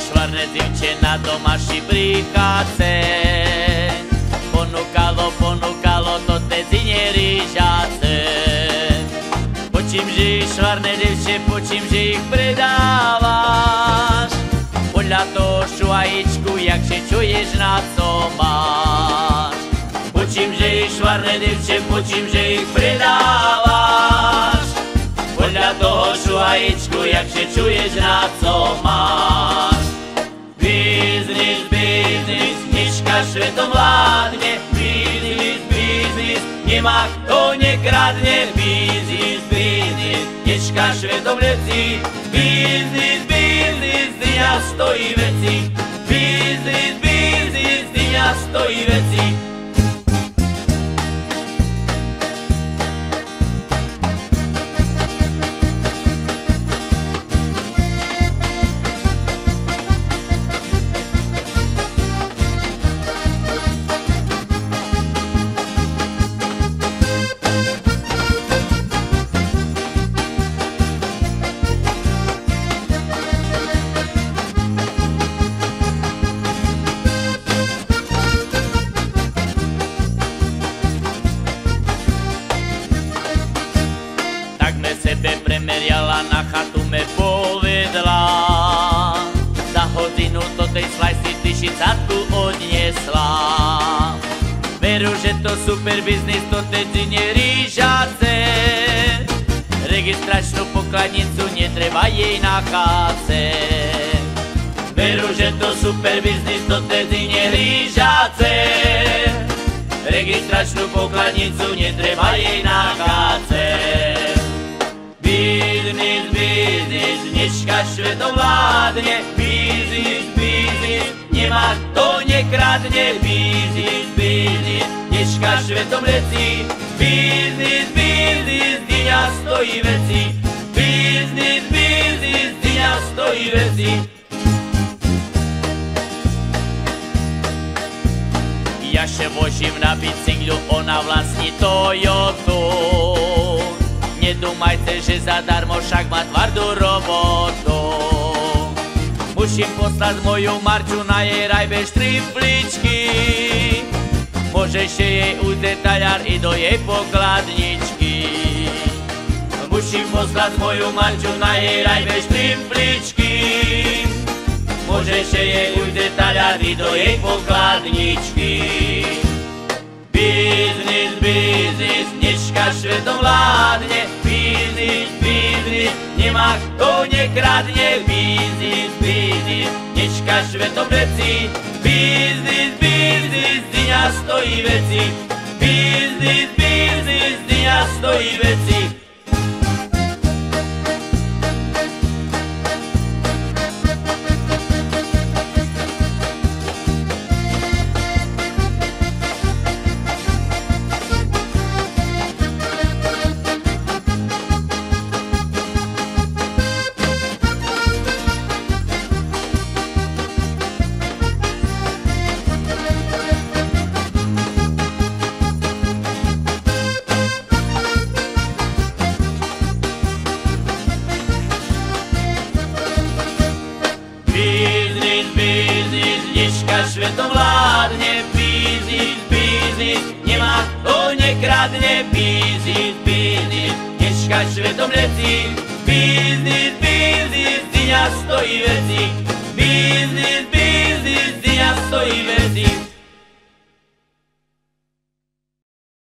Predávalo švarné divče na domaši brichace Ponúkalo, ponúkalo to tedzine rýžace Počím, že ich švarné divče, počím, že ich predávaš. Podľa toho šuajičku, jakže čuješ na co máš. Počím, že ich švarné divče, počím, že ich predávaš. Podľa toho šuajičku, jakže čuješ na co máš knižka svetom vládne Biznis, biznis, nemá kto nekradne. Biznis, biznis, knižka svetom leci Biznis, biznis, dňa stojí veci. Biznis, biznis, dňa stojí veci premeriala, na chatu me povedla. Za hodinu do tej slajsy tyšicatku odniesla. Veru, že to super biznis, to tedzine rýžace. Registračnú pokladnicu netreba jej nachádzať Veru, že to super biznis, to tedzine rýžace. Registračnú pokladnicu netreba jej nachádzať Biznis, biznis, dneška svetom vládne. Biznis, biznis, nemá kto nekradne. Biznis, biznis, dneška svetom leci Biznis, biznis, dňa stojí veci. Biznis, biznis, dňa stojí veci. Ja še vožím na bicyklu, ona vlastní Toyotu Nedumajte, že zadarmo však má tvrdú robotu. Musím poslať moju Marču na jej rajbe štripličky Môžeš jej uzrieť taľar i do jej pokladničky. Musím poslať moju Marču na jej rajbe štripličky Môžeš jej uzrieť taľar i do jej pokladničky. Biznis, biznis, dneška svetom vládne nemá kto nekradne Biznis, biznis, dneška svetom veci Biznis, biznis, dňa stojí veci. Biznis, biznis, dňa stojí veci svetom vládne Biznis, biznis, nemá kto nekradne Biznis, biznis, dneška svetom leci Biznis, biznis, dňa stojí veci. Biznis, biznis, dňa stojí veci